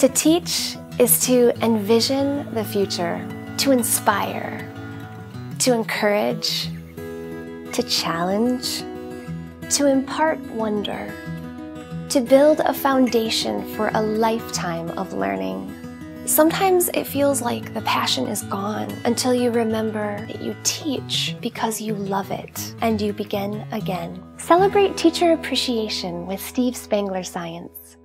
To teach is to envision the future, to inspire, to encourage, to challenge, to impart wonder, to build a foundation for a lifetime of learning. Sometimes it feels like the passion is gone until you remember that you teach because you love it and you begin again. Celebrate teacher appreciation with Steve Spangler Science.